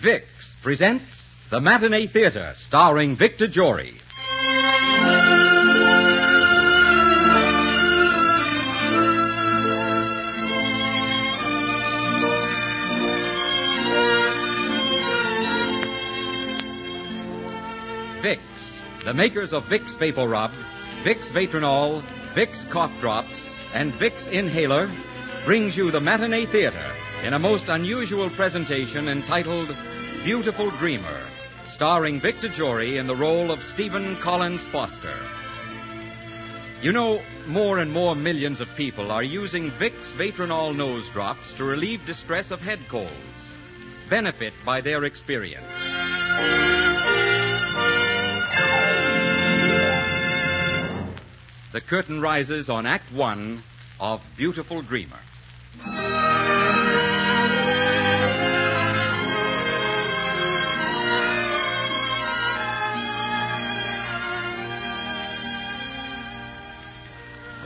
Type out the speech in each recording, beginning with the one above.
Vicks presents The Matinee Theater, starring Victor Jory. Vicks, the makers of Vicks VapoRub, Vicks Vatronol, Vicks Cough Drops, and Vicks Inhaler, brings you the Matinee Theater in a most unusual presentation entitled Beautiful Dreamer, starring Victor Jory in the role of Stephen Collins Foster. You know, more and more millions of people are using Vicks Vatronol nose drops to relieve distress of head colds. Benefit by their experience. The curtain rises on Act One of Beautiful Dreamer.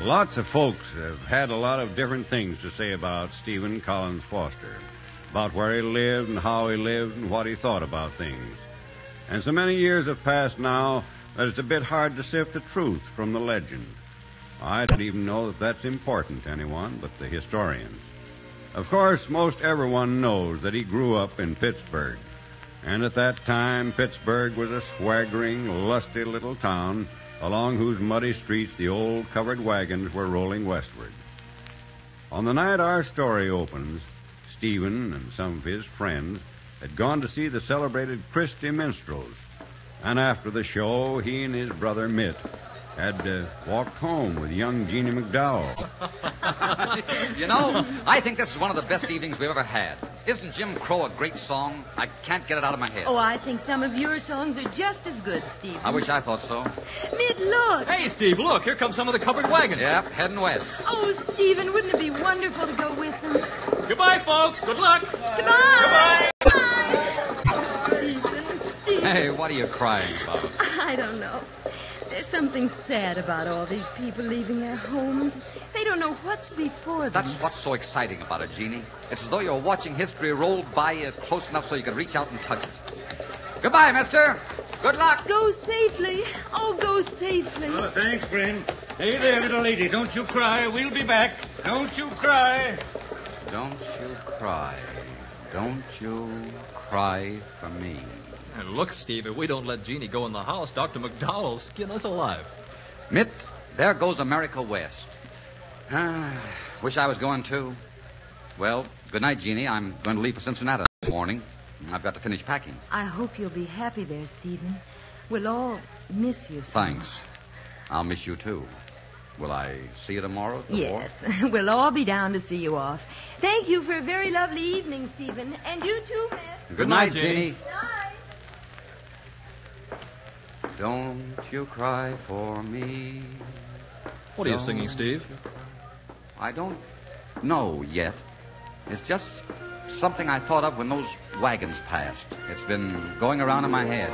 Lots of folks have had a lot of different things to say about Stephen Collins Foster, about where he lived and how he lived and what he thought about things. And so many years have passed now that it's a bit hard to sift the truth from the legend. I don't even know that that's important to anyone but the historians. Of course, most everyone knows that he grew up in Pittsburgh. And at that time, Pittsburgh was a swaggering, lusty little town along whose muddy streets the old covered wagons were rolling westward. On the night our story opens, Stephen and some of his friends had gone to see the celebrated Christie Minstrels. And after the show, he and his brother Mitt had uh, walked home with young Jeannie McDowell. you know, I think this is one of the best evenings we've ever had. Isn't Jim Crow a great song? I can't get it out of my head. Oh, I think some of your songs are just as good, Steve. I wish I thought so. Mitt, look. Hey, Steve, look. Here come some of the covered wagons. Yep, heading west. Oh, Stephen, wouldn't it be wonderful to go with them? Goodbye, folks. Good luck. Goodbye. Goodbye. Stephen, Stephen. Hey, what are you crying about? I don't know. There's something sad about all these people leaving their homes. They don't know what's before them. That's what's so exciting about it, Jeannie. It's as though you're watching history roll by you close enough so you can reach out and touch it. Goodbye, mister. Good luck. Go safely. Oh, go safely. Oh, thanks, friend. Hey there, little lady. Don't you cry. We'll be back. Don't you cry. Don't you cry. Don't you cry for me. And look, Steve, if we don't let Jeannie go in the house, Dr. McDowell will skin us alive. Mitt, there goes America West. Ah, wish I was going too. Well, good night, Jeannie. I'm going to leave for Cincinnati this morning. I've got to finish packing. I hope you'll be happy there, Stephen. We'll all miss you so Thanks. I'll miss you too. Will I see you tomorrow? at the Yes, we'll all be down to see you off. Thank you for a very lovely evening, Stephen. And you too, Miss. Good night, night, Jeannie. Jeannie. Night. Don't you cry for me. What are you Don't singing, Steve? I don't know yet. It's just something I thought of when those wagons passed. It's been going around in my head.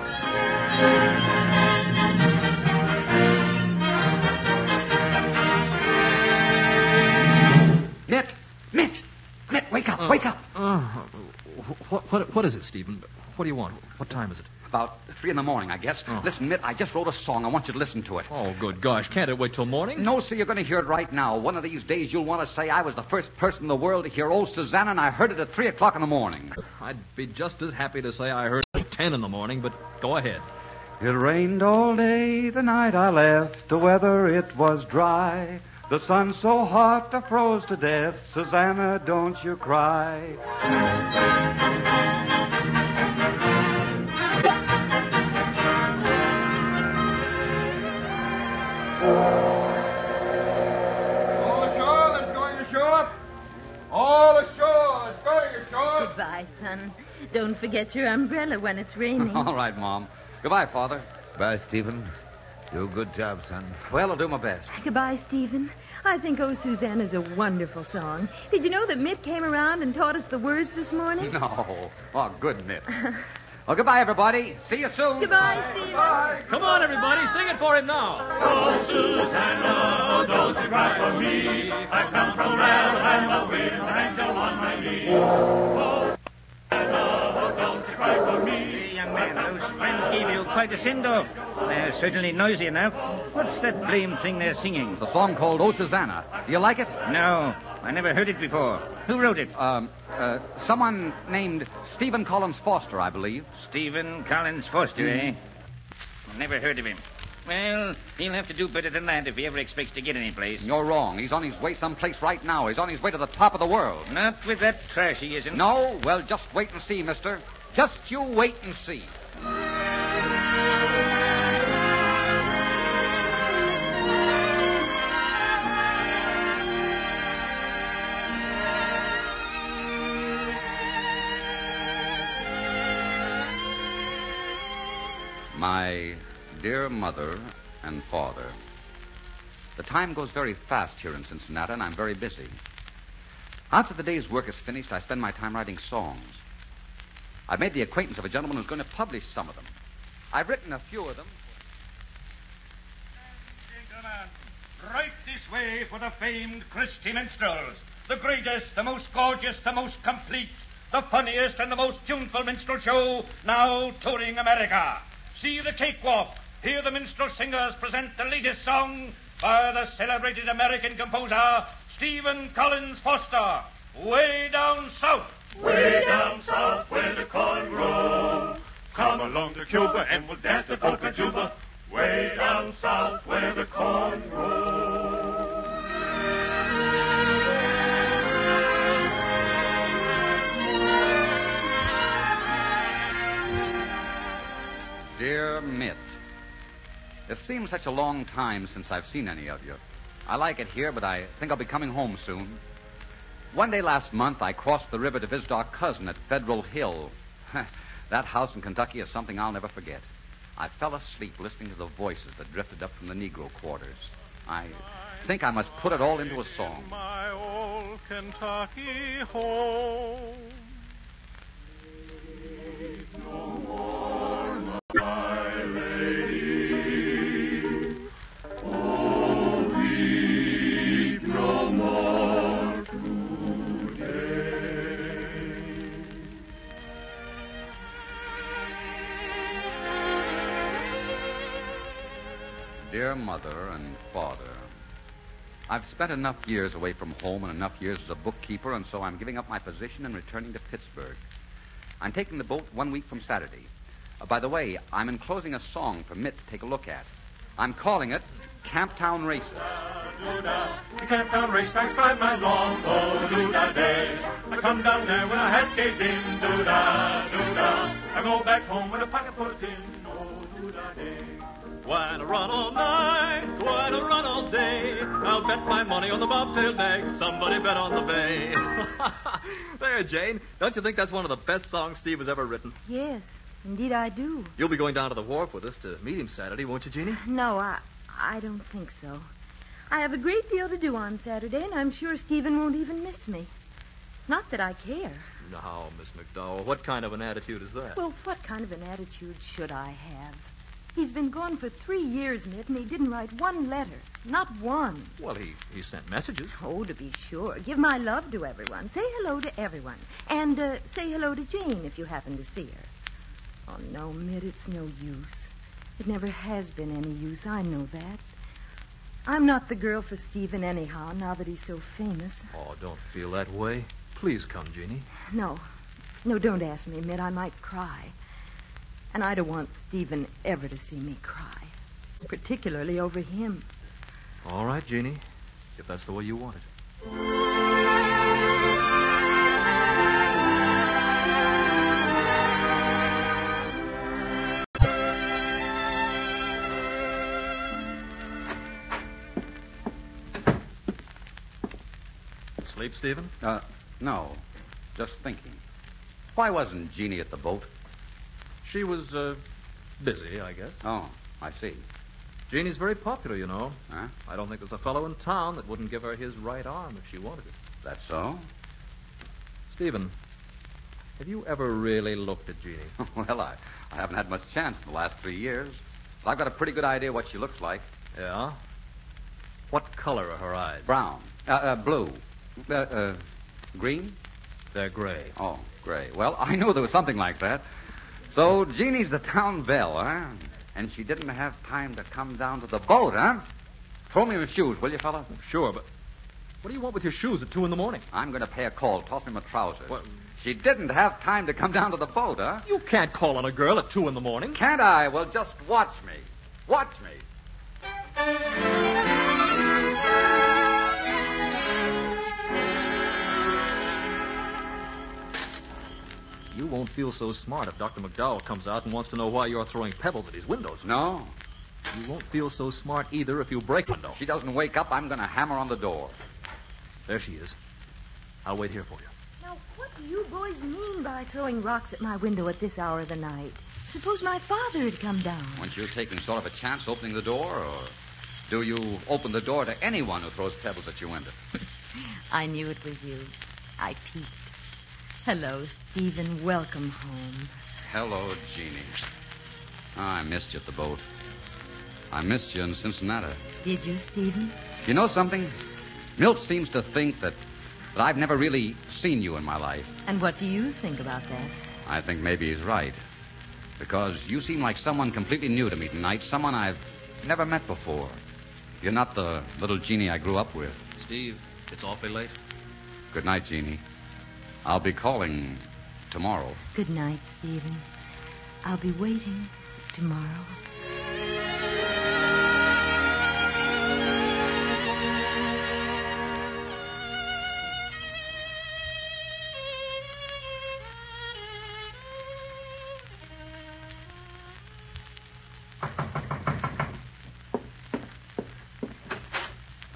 Mitt! Mitt! Mitt, wake up! wake up! Uh, what, what, what is it, Stephen? What do you want? What time is it? About three in the morning, I guess. Oh. Listen, Mitt, I just wrote a song. I want you to listen to it. Oh, good gosh. Can't it wait till morning? No, sir, you're going to hear it right now. One of these days, you'll want to say I was the first person in the world to hear old Susanna, and I heard it at three o'clock in the morning. I'd be just as happy to say I heard it at 10 in the morning, but go ahead. It rained all day the night I left. The weather it was dry. The sun so hot I froze to death. Susanna, don't you cry. Goodbye, son. Don't forget your umbrella when it's raining. All right, Mom. Goodbye, Father. Bye, Stephen. Do a good job, son. Well, I'll do my best. Goodbye, Stephen. I think Oh Susanna's a wonderful song. Did you know that Mitt came around and taught us the words this morning? No. Oh, good, Mitt. well, goodbye, everybody. See you soon. Goodbye, Stephen. Come on, everybody. Sing it for him now. Oh, Susanna, oh, don't you cry for me. I come from Alabama with an angel on my knee. Oh, Susanna, don't you young man. Those friends gave you quite a send-off. They're certainly noisy enough. What's that blame thing they're singing? It's a song called Oh Susanna. Do you like it? No, I never heard it before. Who wrote it? Um, uh, someone named Stephen Collins Foster, I believe. Stephen Collins Foster, Mhm. eh? Never heard of him. Well, he'll have to do better than that if he ever expects to get any place. You're wrong. He's on his way someplace right now. He's on his way to the top of the world. Not with that trash he isn't. No? Well, just wait and see, mister. Just you wait and see. My dear mother and father, the time goes very fast here in Cincinnati, and I'm very busy. After the day's work is finished, I spend my time writing songs. I've made the acquaintance of a gentleman who's going to publish some of them. I've written a few of them. Gentlemen, right this way for the famed Christie Minstrels. The greatest, the most gorgeous, the most complete, the funniest, and the most tuneful minstrel show now touring America. See the cakewalk. Hear the minstrel singers present the latest song by the celebrated American composer Stephen Collins Foster. Way down south. Way down south where the corn grows. Come along to Cuba and we'll dance the polka juba. Way down south where the corn grows. Dear Mitt, it seems such a long time since I've seen any of you. I like it here, but I think I'll be coming home soon. One day last month, I crossed the river to visit our cousin at Federal Hill. that house in Kentucky is something I'll never forget. I fell asleep listening to the voices that drifted up from the Negro quarters. I think I must put it all into a song. My old Kentucky home. Dear mother and father, I've spent enough years away from home and enough years as a bookkeeper, and so I'm giving up my position and returning to Pittsburgh. I'm taking the boat one week from Saturday. Uh, by the way, I'm enclosing a song for Mitt to take a look at. I'm calling it Camp Camptown Races. The Camptown racetracks five miles long, oh, do-da day. I come down there when I had caved in, do-da, do-da. I go back home with a pocket full of tin. Why to run all night? Why to run all day? I'll bet my money on the bobtail nag. Somebody bet on the bay. there, Jane. Don't you think that's one of the best songs Steve has ever written? Yes, indeed I do. You'll be going down to the wharf with us to meet him Saturday, won't you, Jeannie? No, I I don't think so. I have a great deal to do on Saturday, and I'm sure Stephen won't even miss me. Not that I care. Now, Miss McDowell, what kind of an attitude is that? Well, what kind of an attitude should I have? He's been gone for three years, Mitt, and he didn't write one letter. Not one. Well, he, he sent messages. Oh, to be sure. Give my love to everyone. Say hello to everyone. And uh, say hello to Jane if you happen to see her. Oh, no, Mitt, it's no use. It never has been any use. I know that. I'm not the girl for Stephen anyhow, now that he's so famous. Oh, don't feel that way. Please come, Jeannie. No. No, don't ask me, Mitt. I might cry. And I don't want Stephen ever to see me cry. Particularly over him. All right, Jeannie, if that's the way you want it. Sleep, Stephen? Uh, no, just thinking. Why wasn't Jeannie at the boat? She was, uh, busy, I guess. Oh, I see. Jeannie's very popular, you know. Huh? I don't think there's a fellow in town that wouldn't give her his right arm if she wanted it. That's so? Stephen, have you ever really looked at Jeannie? well, I, I haven't had much chance in the last three years. But I've got a pretty good idea what she looks like. Yeah? What color are her eyes? Brown. Uh, uh, blue. Uh, uh, green? They're gray. Oh, gray. Well, I knew there was something like that. So Jeannie's the town belle, huh? And she didn't have time to come down to the boat, huh? Throw me my shoes, will you, fella? Oh, sure, but what do you want with your shoes at two in the morning? I'm going to pay a call. Toss me my trousers. She didn't have time to come down to the boat, huh? You can't call on a girl at two in the morning. Can't I? Well, just watch me. Watch me. You won't feel so smart if Dr. McDowell comes out and wants to know why you're throwing pebbles at his windows. No. You won't feel so smart either if you break a window. She doesn't wake up, I'm going to hammer on the door. There she is. I'll wait here for you. Now, what do you boys mean by throwing rocks at my window at this hour of the night? Suppose my father had come down. Weren't you taking sort of a chance opening the door, or do you open the door to anyone who throws pebbles at your window? I knew it was you. I peeked. Hello, Stephen. Welcome home. Hello, Jeannie. Oh, I missed you at the boat. I missed you in Cincinnati. Did you, Stephen? You know something? Mitt seems to think that, that I've never really seen you in my life. And what do you think about that? I think maybe he's right. Because you seem like someone completely new to me tonight, someone I've never met before. You're not the little Jeannie I grew up with. Steve, it's awfully late. Good night, Jeannie. I'll be calling tomorrow. Good night, Stephen. I'll be waiting tomorrow.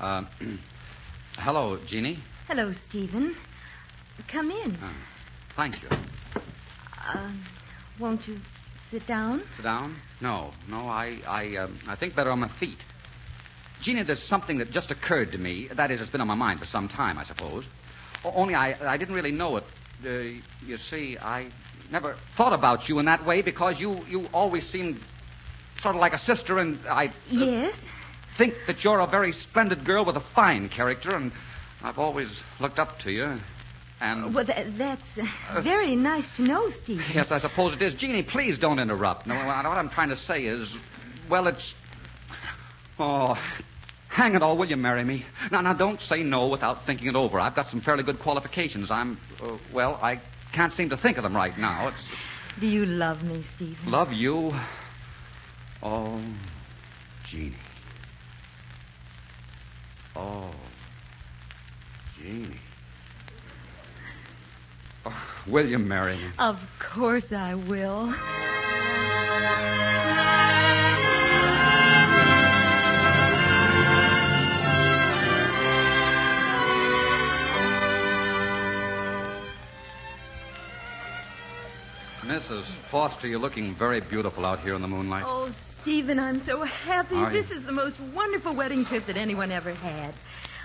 Uh, hello, Jeannie. Hello, Stephen. Come in. Uh, thank you. Uh, won't you sit down? Sit down? No, no, I, I, um, I think better on my feet. Jeannie, there's something that just occurred to me. That is, it's been on my mind for some time, I suppose. Only I, I didn't really know it. Uh, you see, I never thought about you in that way because you, you always seemed sort of like a sister, and I uh, Yes. think that you're a very splendid girl with a fine character, and I've always looked up to you. And Well, tha- that's uh, very nice to know, Stephen. Yes, I suppose it is. Jeannie, please don't interrupt. No, what I'm trying to say is, well, it's. Oh, hang it all, will you marry me? Now, now, don't say no without thinking it over. I've got some fairly good qualifications. I'm, uh, well, I can't seem to think of them right now. It's Do you love me, Stephen? love you. Oh, Jeannie. Oh, Jeannie. Oh, will you marry me? Of course I will. Mrs. Foster, you're looking very beautiful out here in the moonlight. Oh, Stephen, I'm so happy. Are you? This is the most wonderful wedding trip that anyone ever had.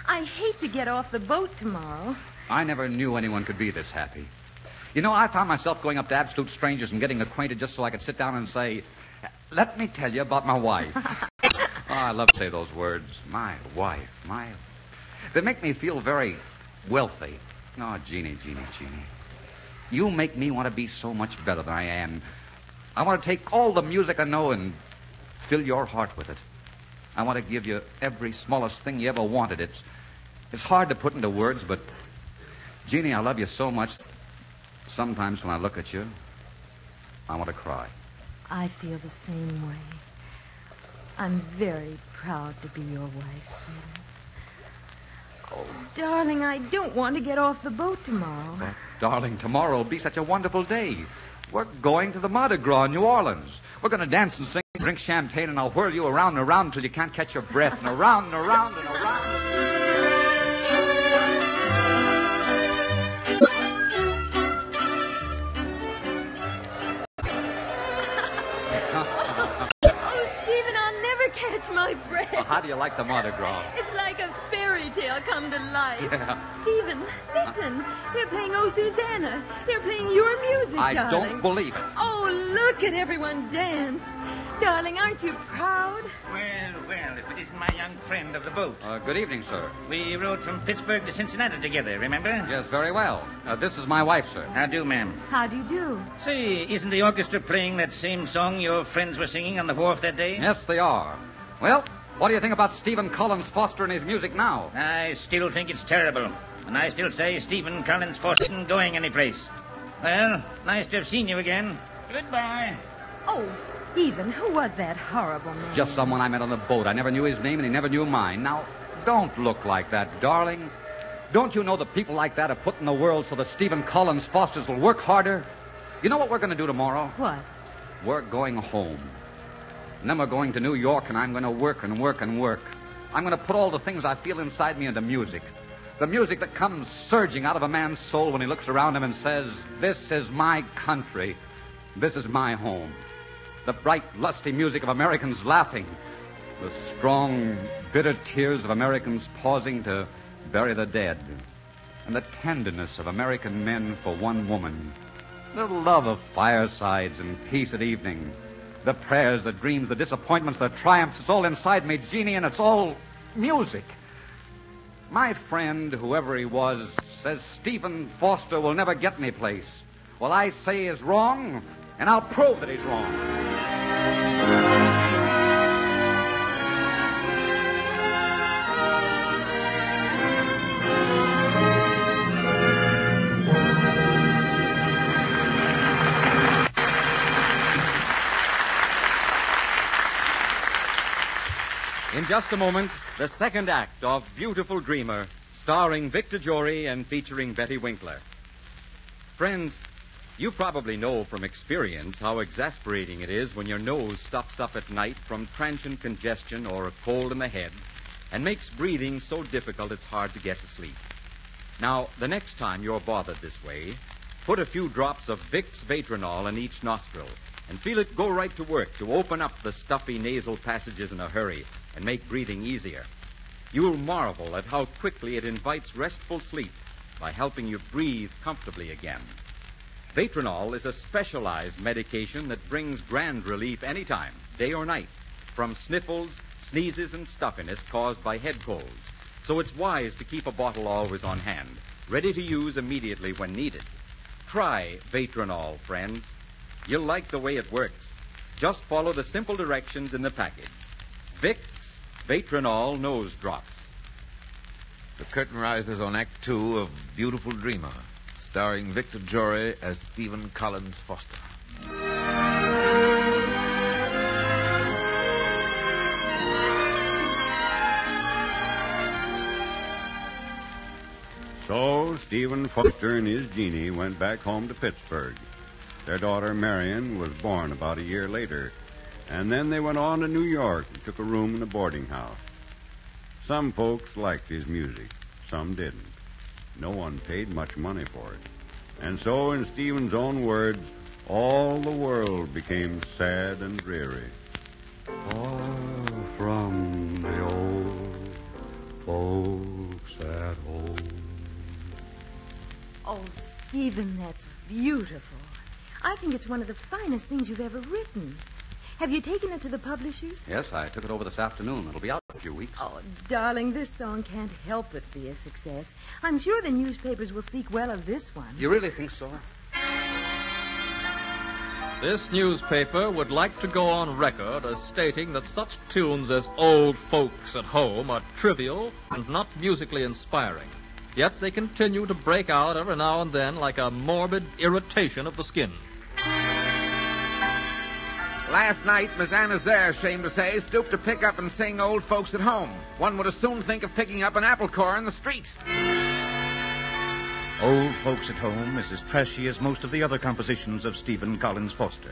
I hate to get off the boat tomorrow. I never knew anyone could be this happy. You know, I found myself going up to absolute strangers and getting acquainted just so I could sit down and say, let me tell you about my wife. oh, I love to say those words. My wife. My. They make me feel very wealthy. Oh, Jeannie, Jeannie, Jeannie. You make me want to be so much better than I am. I want to take all the music I know and fill your heart with it. I want to give you every smallest thing you ever wanted. It's, it's hard to put into words, but Jeannie, I love you so much. Sometimes when I look at you, I want to cry. I feel the same way. I'm very proud to be your wife, Stephen. Oh, darling, I don't want to get off the boat tomorrow. But, darling, tomorrow will be such a wonderful day. We're going to the Mardi Gras in New Orleans. We're going to dance and sing, drink champagne, and I'll whirl you around and around until you can't catch your breath, and around and around and around. How do you like the Mardi Gras? It's like a fairy tale come to life. Yeah. Stephen, listen. They're playing Oh Susanna. They're playing your music, I darling. don't believe it. Oh, look at everyone dance. Darling, aren't you proud? Well, well, if it isn't my young friend of the boat. Uh, good evening, sir. We rode from Pittsburgh to Cincinnati together, remember? Yes, very well. Uh, this is my wife, sir. How do, ma'am? How do you do? Say, isn't the orchestra playing that same song your friends were singing on the wharf that day? Yes, they are. Well, what do you think about Stephen Collins Foster and his music now? I still think it's terrible. And I still say Stephen Collins Foster isn't going anyplace. Well, nice to have seen you again. Goodbye. Oh, Stephen, who was that horrible man? Just someone I met on the boat. I never knew his name, and he never knew mine. Now, don't look like that, darling. Don't you know that people like that are put in the world so that Stephen Collins Fosters will work harder? You know what we're going to do tomorrow? What? We're going home. And then we're going to New York, and I'm going to work and work and work. I'm going to put all the things I feel inside me into music. The music that comes surging out of a man's soul when he looks around him and says, This is my country. This is my home. The bright, lusty music of Americans laughing. The strong, bitter tears of Americans pausing to bury the dead. And the tenderness of American men for one woman. The love of firesides and peace at evening. The prayers, the dreams, the disappointments, the triumphs. It's all inside me, Jeannie, and it's all music. My friend, whoever he was, says Stephen Foster will never get any place. Well, I say is wrong, and I'll prove that he's wrong. Just a moment, the second act of Beautiful Dreamer, starring Victor Jory and featuring Betty Winkler. Friends, you probably know from experience how exasperating it is when your nose stops up at night from transient congestion or a cold in the head and makes breathing so difficult it's hard to get to sleep. Now, the next time you're bothered this way, put a few drops of Vicks Vatronol in each nostril and feel it go right to work to open up the stuffy nasal passages in a hurry and make breathing easier. You'll marvel at how quickly it invites restful sleep by helping you breathe comfortably again. Vatronol is a specialized medication that brings grand relief anytime, day or night, from sniffles, sneezes, and stuffiness caused by head colds. So it's wise to keep a bottle always on hand, ready to use immediately when needed. Try Vatronol, friends. You'll like the way it works. Just follow the simple directions in the package. Vicks Vatronol Nose Drops. The curtain rises on Act Two of Beautiful Dreamer, starring Victor Jory as Stephen Collins Foster. So Stephen Foster and his Jeannie went back home to Pittsburgh. Their daughter Marion was born about a year later, and then they went on to New York and took a room in a boarding house. Some folks liked his music, some didn't. No one paid much money for it. And so, in Stephen's own words, all the world became sad and dreary. Far from the old folks at home. Oh, Stephen, that's beautiful. I think it's one of the finest things you've ever written. Have you taken it to the publishers? Yes, I took it over this afternoon. It'll be out in a few weeks. Oh, darling, this song can't help but be a success. I'm sure the newspapers will speak well of this one. You really think so? This newspaper would like to go on record as stating that such tunes as Old Folks at Home are trivial and not musically inspiring. Yet they continue to break out every now and then like a morbid irritation of the skin. Last night, Miss Anna Zerr, shame to say, stooped to pick up and sing Old Folks at Home. One would as soon think of picking up an apple core in the street. Old Folks at Home is as trashy as most of the other compositions of Stephen Collins Foster.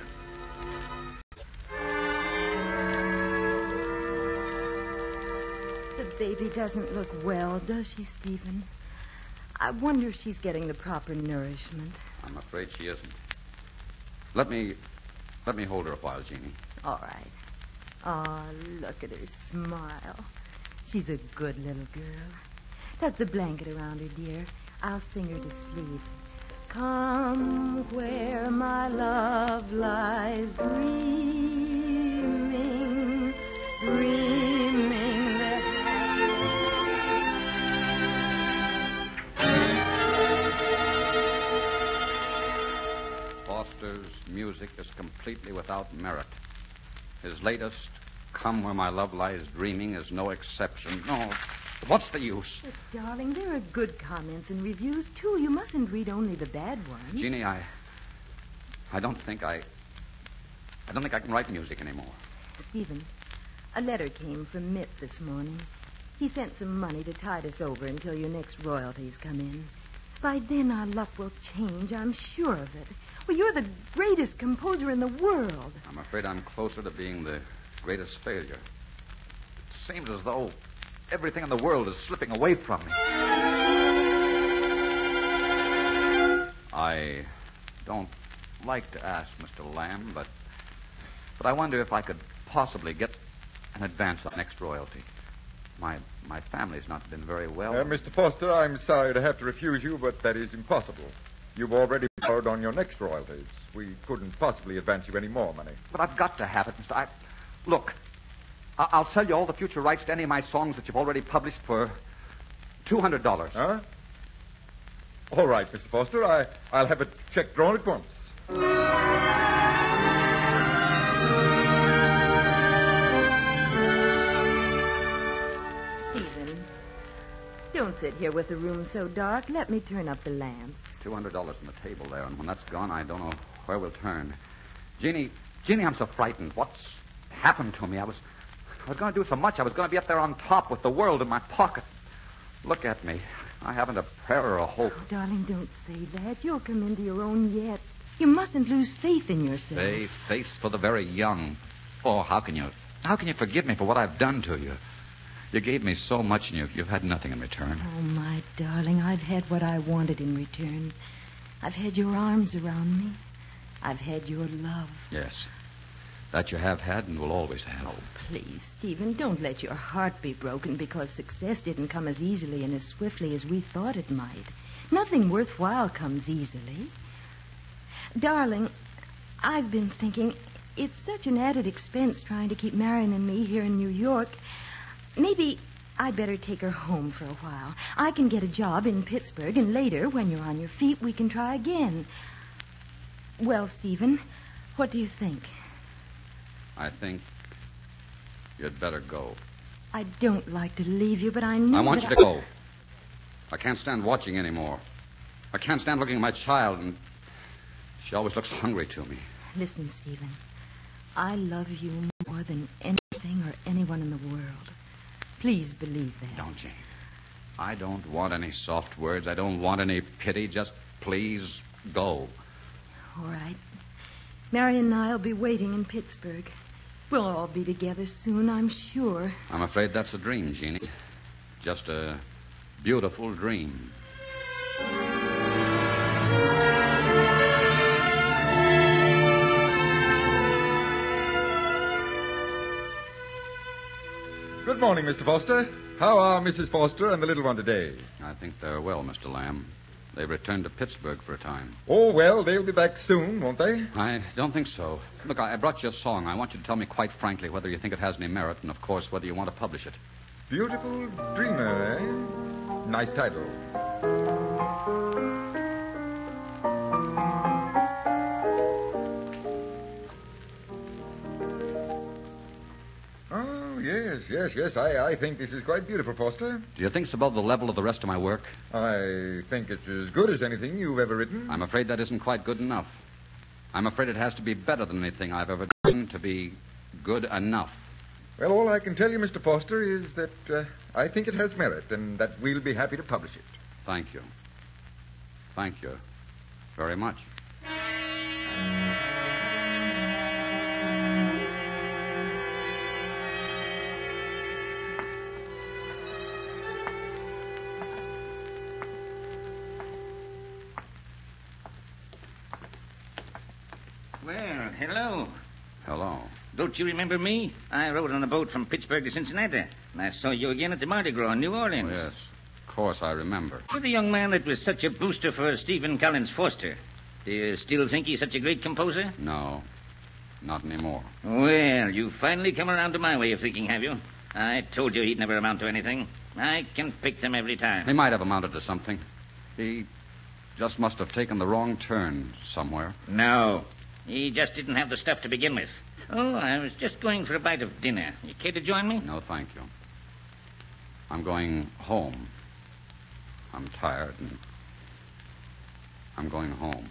The baby doesn't look well, does she, Stephen? I wonder if she's getting the proper nourishment. I'm afraid she isn't. Let me let me hold her a while, Jeannie. All right. Oh, look at her smile. She's a good little girl. Tuck the blanket around her, dear. I'll sing her to sleep. Come where my love lies dreaming. Music is completely without merit. His latest, Come Where My Love Lies Dreaming, is no exception. No. What's the use? But, darling, there are good comments and reviews, too. You mustn't read only the bad ones. Jeannie, I. I don't think I. I don't think I can write music anymore. Stephen, a letter came from Mitt this morning. He sent some money to tide us over until your next royalties come in. By then, our luck will change, I'm sure of it. Well, you're the greatest composer in the world. I'm afraid I'm closer to being the greatest failure. It seems as though everything in the world is slipping away from me. I don't like to ask Mr. Lamb, but but I wonder if I could possibly get an advance on next royalty. My my family's not been very well. Uh, Mr. Foster, I'm sorry to have to refuse you, but that is impossible. You've already borrowed on your next royalties. We couldn't possibly advance you any more money. But I've got to have it, Mr. I... Look, I- I'll sell you all the future rights to any of my songs that you've already published for two hundred dollars. Huh? All right, Mr. Foster. I, I'll have a check drawn at once. Stephen, don't sit here with the room so dark. Let me turn up the lamps. Two hundred dollars on the table there, and when that's gone, I don't know where we'll turn. Jeannie, Jeannie, I'm so frightened. What's happened to me? I was, I was going to do so much. I was going to be up there on top with the world in my pocket. Look at me. I haven't a prayer or a hope. Oh, darling, don't say that. You'll come into your own yet. You mustn't lose faith in yourself. Faith, faith for the very young. Oh, how can you, how can you forgive me for what I've done to you? You gave me so much, and you've, you've had nothing in return. Oh, my darling, I've had what I wanted in return. I've had your arms around me. I've had your love. Yes, that you have had and will always have. Oh, please, Stephen, don't let your heart be broken because success didn't come as easily and as swiftly as we thought it might. Nothing worthwhile comes easily. Darling, I've been thinking it's such an added expense trying to keep Marion and me here in New York. Maybe I'd better take her home for a while. I can get a job in Pittsburgh, and later, when you're on your feet, we can try again. Well, Stephen, what do you think? I think you'd better go. I don't like to leave you, but I know. I want you to go. I can't stand watching anymore. I can't stand looking at my child, and she always looks hungry to me. Listen, Stephen. I love you more than anything or anyone in the world. Please believe that. Don't, Jane. I don't want any soft words. I don't want any pity. Just please go. All right. Marion and I'll be waiting in Pittsburgh. We'll all be together soon, I'm sure. I'm afraid that's a dream, Jeannie. Just a beautiful dream. Good morning, Mr. Foster. How are Mrs. Foster and the little one today? I think they're well, Mr. Lamb. They've returned to Pittsburgh for a time. Oh, well, they'll be back soon, won't they? I don't think so. Look, I brought you a song. I want you to tell me quite frankly whether you think it has any merit, and of course whether you want to publish it. Beautiful Dreamer, eh? Nice title. Yes, yes, yes. I, I think this is quite beautiful, Foster. Do you think it's above the level of the rest of my work? I think it's as good as anything you've ever written. I'm afraid that isn't quite good enough. I'm afraid it has to be better than anything I've ever done to be good enough. Well, all I can tell you, Mr. Foster, is that uh, I think it has merit and that we'll be happy to publish it. Thank you. Thank you very much. Hello. Hello. Don't you remember me? I rode on a boat from Pittsburgh to Cincinnati, and I saw you again at the Mardi Gras in New Orleans. Oh, yes. Of course, I remember. You're the young man that was such a booster for Stephen Collins Foster. Do you still think he's such a great composer? No, not anymore. Well, you've finally come around to my way of thinking, have you? I told you he'd never amount to anything. I can pick them every time. He might have amounted to something. He just must have taken the wrong turn somewhere. No. He just didn't have the stuff to begin with. Oh, I was just going for a bite of dinner. You care to join me? No, thank you. I'm going home. I'm tired and I'm going home.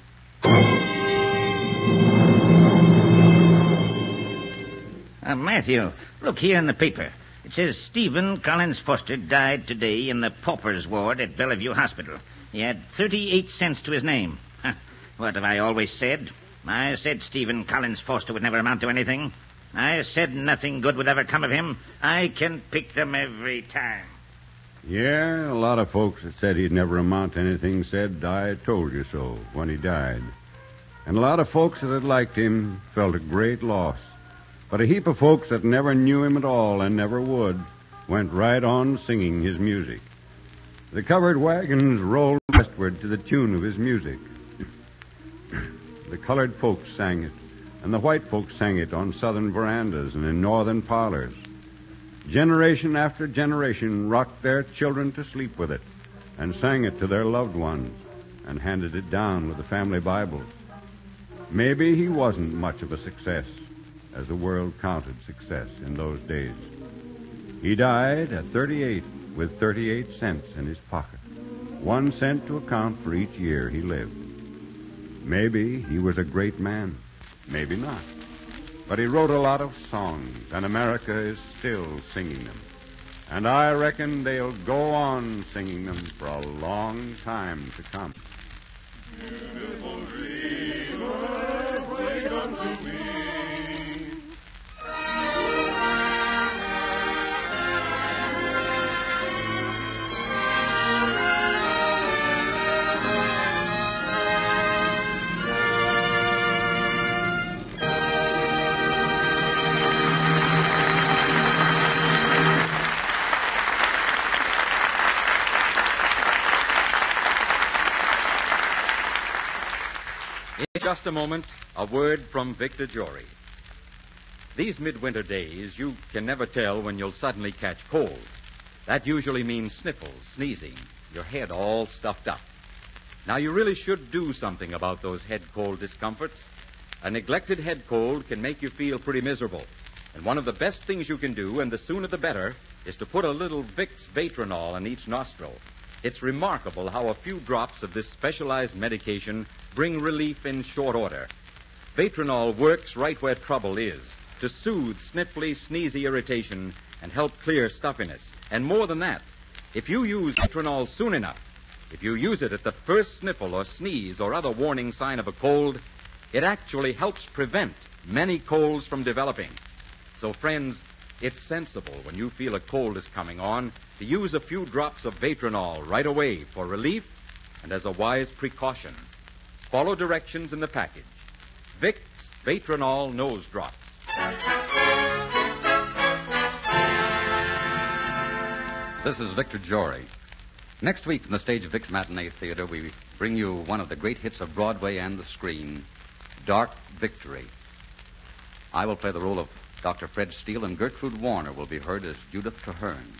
Uh, Matthew, look here in the paper. It says Stephen Collins Foster died today in the paupers ward at Bellevue Hospital. He had 38 cents to his name. Huh. What have I always said? I said Stephen Collins Foster would never amount to anything. I said nothing good would ever come of him. I can pick them every time. Yeah, a lot of folks that said he'd never amount to anything said, I told you so, when he died. And a lot of folks that had liked him felt a great loss. But a heap of folks that never knew him at all and never would went right on singing his music. The covered wagons rolled westward to the tune of his music. The colored folks sang it, and the white folks sang it on southern verandas and in northern parlors. Generation after generation rocked their children to sleep with it and sang it to their loved ones and handed it down with the family Bible. Maybe he wasn't much of a success as the world counted success in those days. He died at 38 with 38 cents in his pocket, one cent to account for each year he lived. Maybe he was a great man, maybe not. But he wrote a lot of songs, and America is still singing them. And I reckon they'll go on singing them for a long time to come. Beautiful river, wake unto me. Just a moment, a word from Victor Jory. These midwinter days, you can never tell when you'll suddenly catch cold. That usually means sniffles, sneezing, your head all stuffed up. Now, you really should do something about those head cold discomforts. A neglected head cold can make you feel pretty miserable. And one of the best things you can do, and the sooner the better, is to put a little Vicks Vatronol in each nostril. It's remarkable how a few drops of this specialized medication bring relief in short order. Vatronol works right where trouble is to soothe sniffly, sneezy irritation and help clear stuffiness. And more than that, if you use Vatronol soon enough, if you use it at the first sniffle or sneeze or other warning sign of a cold, it actually helps prevent many colds from developing. So, friends, it's sensible when you feel a cold is coming on to use a few drops of Vatronol right away for relief and as a wise precaution. Follow directions in the package. Vicks Vatronol Nose Drops. This is Victor Jory. Next week from the stage of Matinee Theater, we bring you one of the great hits of Broadway and the screen, Dark Victory. I will play the role of Dr. Fred Steele, and Gertrude Warner will be heard as Judith Traherne.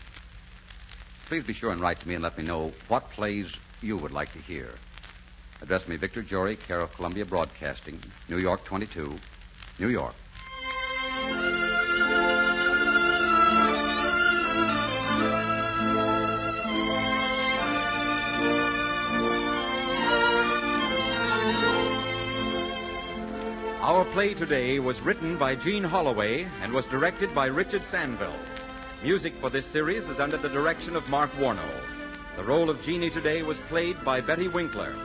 Please be sure and write to me and let me know what plays you would like to hear. Address me Victor Jory, care of Columbia Broadcasting, New York 22, New York. Play today was written by Jean Holloway and was directed by Richard Sanville. Music for this series is under the direction of Mark Warnow. The role of Jeannie today was played by Betty Winkler.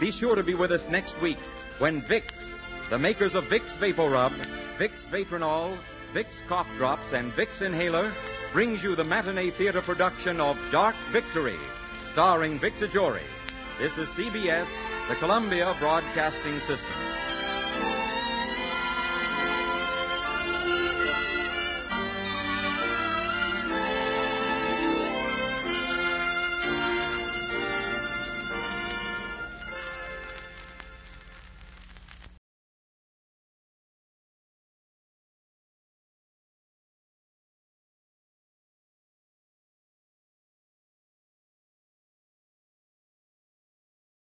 Be sure to be with us next week when Vicks, the makers of Vicks VapoRub, Vicks Vatronol, Vicks Cough Drops, and Vicks Inhaler, brings you the matinee theater production of Dark Victory, starring Victor Jory. This is CBS, the Columbia Broadcasting System.